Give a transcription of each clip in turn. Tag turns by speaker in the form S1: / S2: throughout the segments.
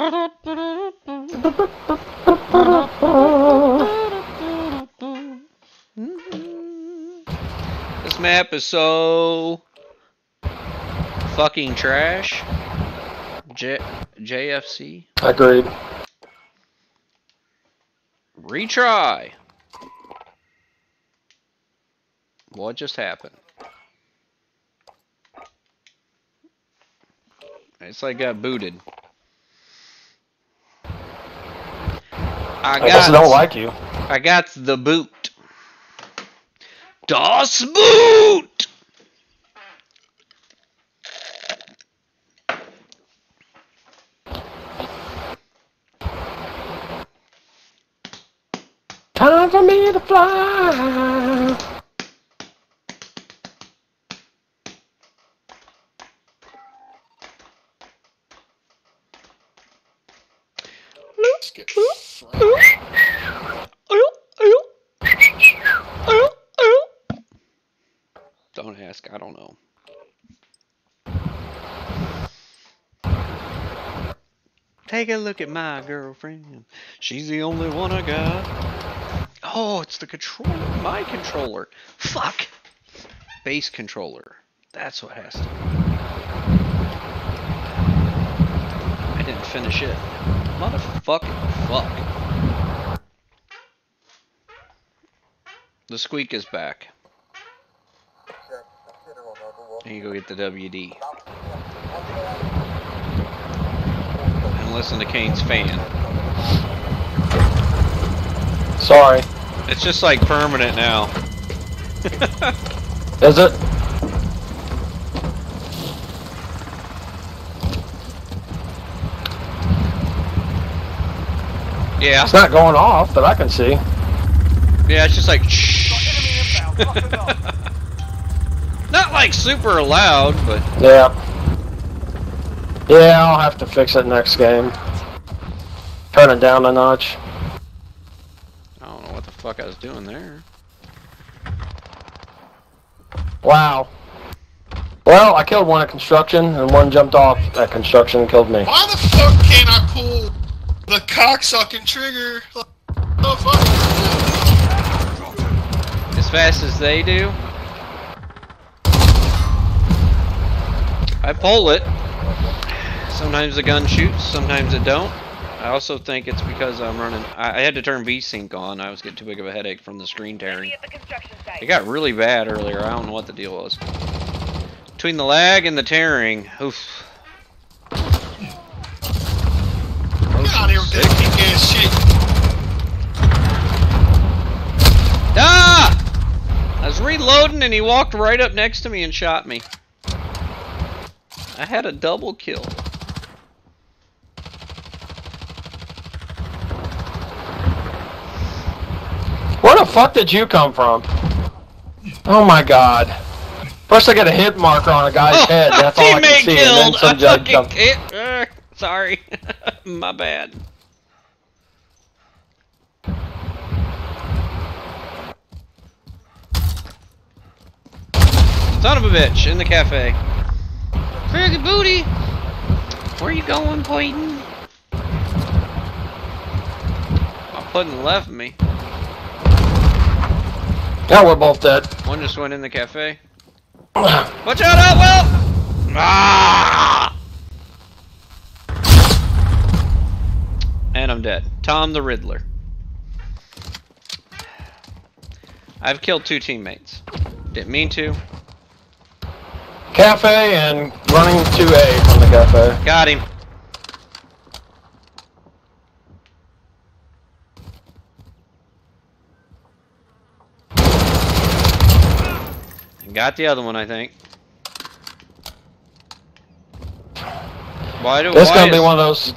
S1: This map is so fucking trash. J JFC.
S2: Agreed.
S1: Retry. What just happened? It's like got booted. I
S2: I guess I don't like you.
S1: I got the boot. Das Boot!
S2: Time for me to fly.
S3: Let's get fried.
S1: Don't ask, I don't know. Take a look at my girlfriend. She's the only one I got. Oh, it's the controller. My controller. Fuck. Base controller. That's what has to. be. I didn't finish it. Motherfucking fuck. The squeak is back. And you go get the WD. And listen to Kane's fan.
S2: Sorry.
S1: It's just like permanent now.
S2: Is it?
S1: Yeah.
S2: It's not going off, but I can see.
S1: Yeah, it's just like shh. Not like super loud, but
S2: Yeah. Yeah, I'll have to fix it next game. Turn it down a notch.
S1: I don't know what the fuck I was doing there.
S2: Wow. Well, I killed one at construction, and one jumped off at construction and killed me.
S3: Why the fuck can't I pull the cocksucking trigger? What the fuck?
S1: As fast as they do. I pull it. Sometimes the gun shoots, sometimes it don't. I also think it's because I'm running. I, I had to turn VSync on. I was getting too big of a headache from the screen tearing.
S4: Enemy at the construction site.
S1: It got really bad earlier. I don't know what the deal was. Between the lag and the tearing, oof.
S3: Get out of here with that pink ass shit.
S1: Ah! I was reloading and he walked right up next to me and shot me. I had a double kill.
S2: Where the fuck did you come from? Oh my god. First I get a hit marker on a guy's head, that's all I can see, and then some
S1: I
S2: judge jumped.
S1: Uh, sorry. My bad. Son of a bitch, in the cafe. Pretty booty. Where you going, Clayton? I'm putting left me.
S2: Now we're both dead.
S1: One just went in the cafe. Watch out, Outwell! Ah! And I'm dead. Tom the Riddler. I've killed two teammates. Didn't mean to.
S2: Cafe and running to A from the cafe.
S1: Got him. Got the other one, I think. Why do
S2: This
S1: why
S2: gonna be one of those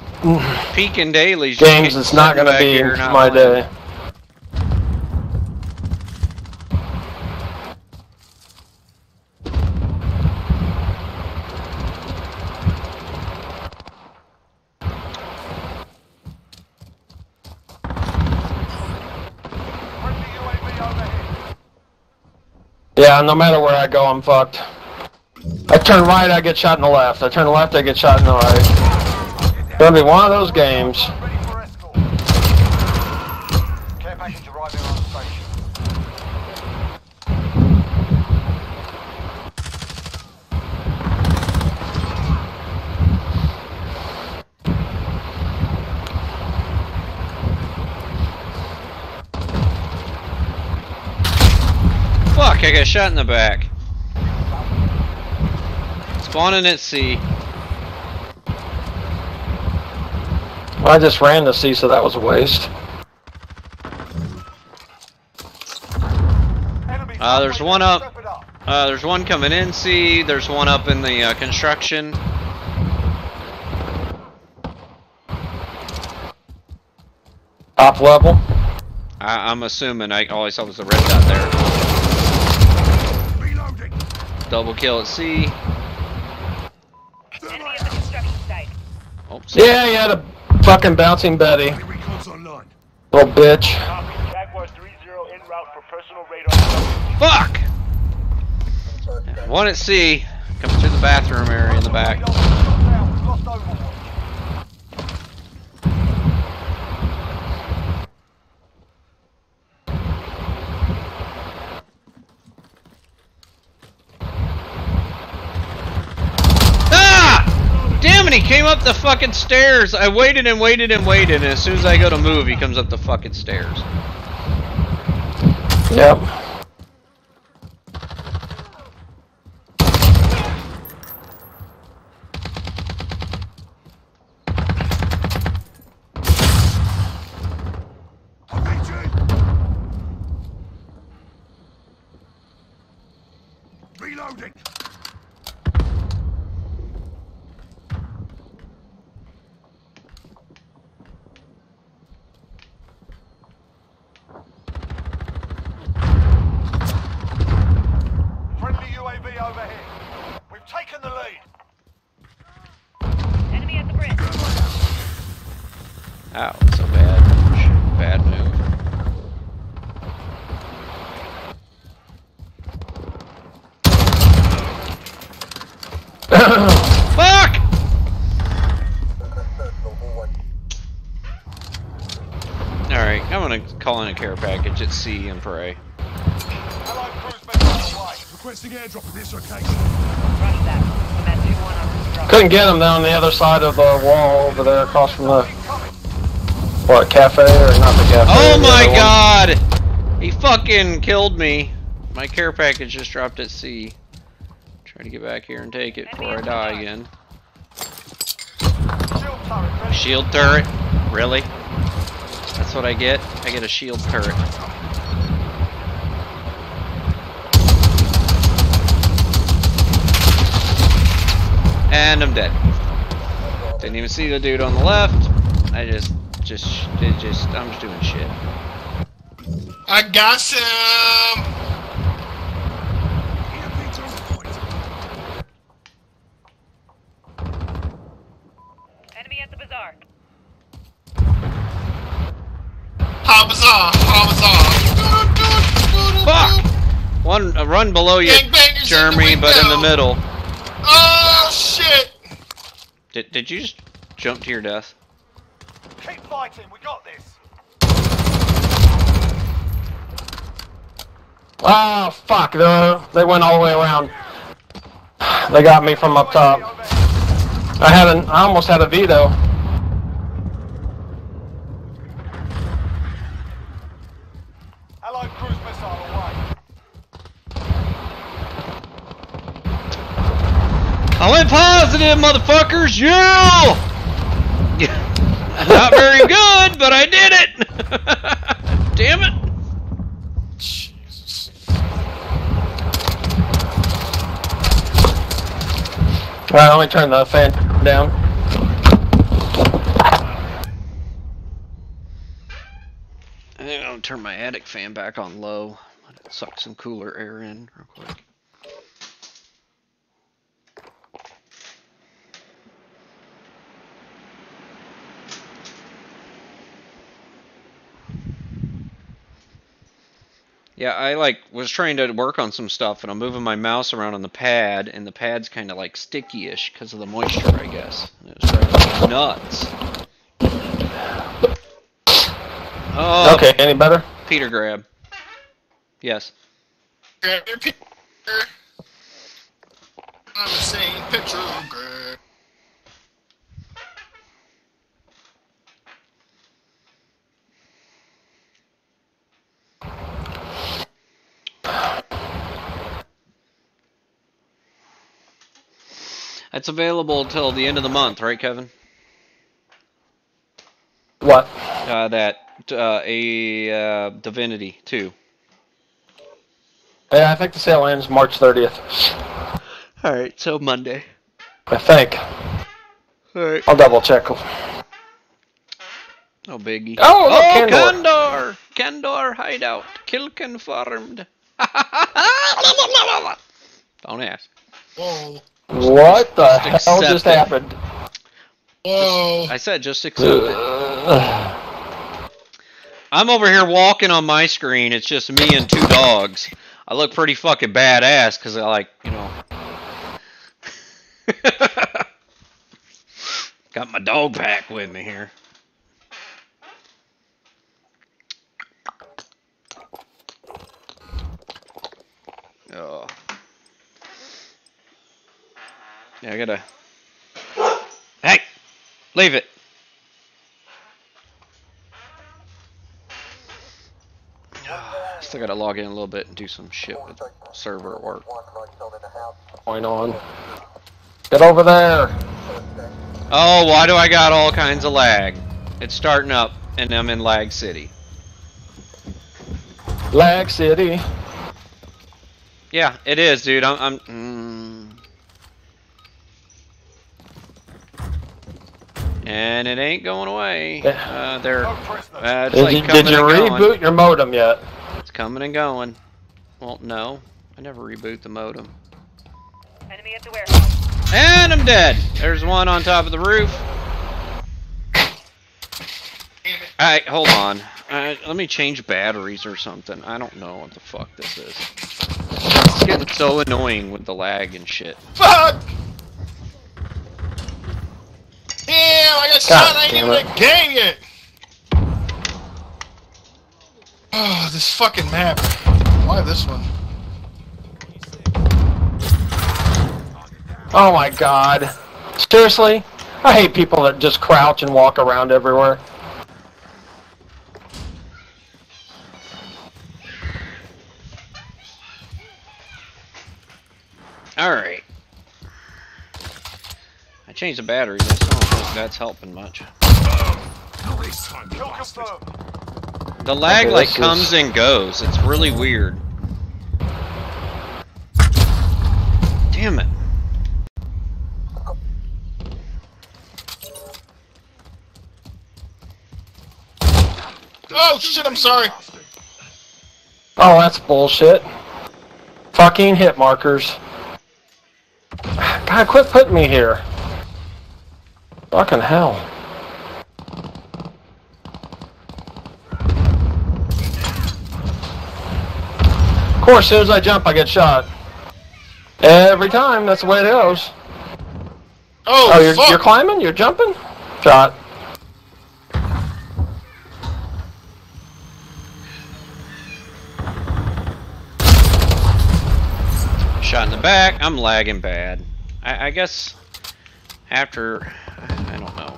S1: peeking dailies
S2: games that's not gonna be my day. Yeah, no matter where I go, I'm fucked. I turn right, I get shot in the left. I turn left, I get shot in the right. Gonna be one of those games.
S4: Ready for escort. Care package arriving on station.
S1: Fuck, I got shot in the back. Spawning at C.
S2: I just ran to C, so that was a waste.
S1: Uh, there's one up. Uh, there's one coming in C. There's one up in the uh, construction.
S2: Top level.
S1: I, I'm assuming I all I saw was the red dot there.
S4: Reloading.
S1: Double kill at C.
S5: Enemy at the.
S1: Oh, so-
S2: Yeah, you had a fucking bouncing Betty.
S4: Recon's online.
S2: Little bitch.
S4: Copy. Jaguar 3-0 en route for personal radar.
S1: Fuck! One at C. Comes through the bathroom area in the back.
S4: Radar shot down. We've lost Overwatch.
S1: Ah! Damn it, he came up the fucking stairs. I waited and waited and waited, and as soon as I go to move, he comes up the fucking stairs.
S2: Yep.
S4: Reloading. UAV overhead. We've taken the lead.
S5: Enemy at the bridge.
S1: Ow, that's a bad, bad move. Fuck! Alright, I'm gonna call in a care package at C and pray.
S6: Requesting airdrop at this location.
S5: I'm at 2-1 on route drop.
S2: Couldn't get him down the other side of the wall over there across from the, what, cafe or not the cafe?
S1: Oh my
S2: other one.
S1: god! He fucking killed me. My care package just dropped at C. Try to get back here and take it before I die again.
S4: Shield turret ready.
S1: Shield turret? Really? That's what I get? I get a shield turret. And I'm dead. Didn't even see the dude on the left. I just, just, it just, I'm just doing shit.
S3: I got some.
S6: EMP on point.
S5: Enemy at the bazaar.
S3: Habazar, Habazar.
S1: Fuck! One, uh, run below you,
S3: Gangbangers in the
S1: Jeremy, but in the middle.
S3: Oh shit!
S1: Did, did you just jump to your death?
S4: Keep fighting. We got this.
S2: Oh, fuck. They, they went all the way around. They got me from up top. I had an, I almost had a veto.
S1: Positive, motherfuckers! Yeah! Not very good, but I did it! Damn it!
S3: Jesus.
S2: Alright, let me turn the fan down.
S1: I think I'll turn my attic fan back on low. Let it suck some cooler air in real quick. Yeah, I like was trying to work on some stuff and I'm moving my mouse around on the pad and the pad's kind of like sticky-ish because of the moisture, I guess. And it was driving nuts. Oh,
S2: Okay, any better?
S1: Peter grab. Yes.
S3: Grab your picture. I'm the same picture. Grab.
S1: It's available until the end of the month, right, Kevin?
S2: What?
S1: Uh, that uh, a uh, Divinity 2.
S2: Yeah, I think the sale ends March 30th.
S1: All right, so Monday.
S2: I think.
S1: All right.
S2: I'll double check.
S1: No biggie.
S2: Oh, look,
S1: oh
S2: Kendor.
S1: Kendor! Kendor hideout. Kill confirmed. Don't ask.
S3: Whoa.
S2: What the hell just
S1: it.
S2: happened?
S3: Whoa.
S1: I said just accept it. I'm over here walking on my screen. It's just me and two dogs. I look pretty fucking badass because I like, you know. Got my dog pack with me here. Oh. Yeah, I gotta. Hey! Leave it! Still gotta log in a little bit and do some shit with server work.
S2: Going on. Get over there.
S1: Oh, why do I got all kinds of lag? It's starting up and I'm in lag city.
S2: Lag City.
S1: Yeah, it is, dude. I'm. I'm mm. And it ain't going away. Uh, they're. Uh, it's
S2: Did
S1: like
S2: you,
S1: coming
S2: did you
S1: and going.
S2: reboot your modem yet?
S1: It's coming and going. Well, no. I never reboot the modem.
S5: Enemy at the warehouse.
S1: And I'm dead. There's one on top of the roof. Alright, hold on. Uh, let me change batteries or something. I don't know what the fuck this is. It's getting so annoying with the lag and shit.
S3: Fuck! Damn, I got shot. I ain't even
S2: it.
S3: the game yet. Oh, this fucking map. Why this one?
S2: Oh my god. Seriously? I hate people that just crouch and walk around everywhere.
S1: Alright. I changed the batteries. I still don't think that's helping much.
S6: Not this time, you
S4: Kill
S6: bastard.
S4: confirmed.
S1: The lag
S2: Okay,
S1: like comes and goes. It's really weird. Damn it.
S3: Oh shit, I'm sorry.
S2: Oh, that's bullshit. Fucking hit markers. God, quit putting me here. Fucking hell. Of course, as soon as I jump, I get shot. Every time, that's the way it goes.
S3: Oh,
S2: Oh, you're,
S3: fuck.
S2: you're climbing? You're jumping? Shot.
S1: Shot in the back. I'm lagging bad. I, I guess after I don't know.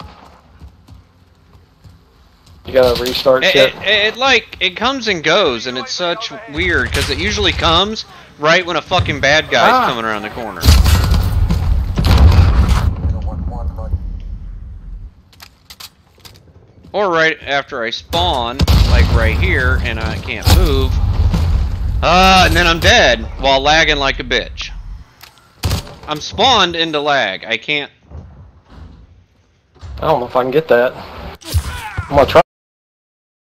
S2: You gotta restart
S1: It,
S2: shit.
S1: it, it like it comes and goes, and it's such weird because it usually comes right when a fucking bad guy's
S2: Ah.
S1: coming around the corner. Or right after I spawn, like right here, and I can't move. Uh, and then I'm dead while lagging like a bitch. I'm spawned into lag. I can't.
S2: I don't know if I can get that. I'm gonna try.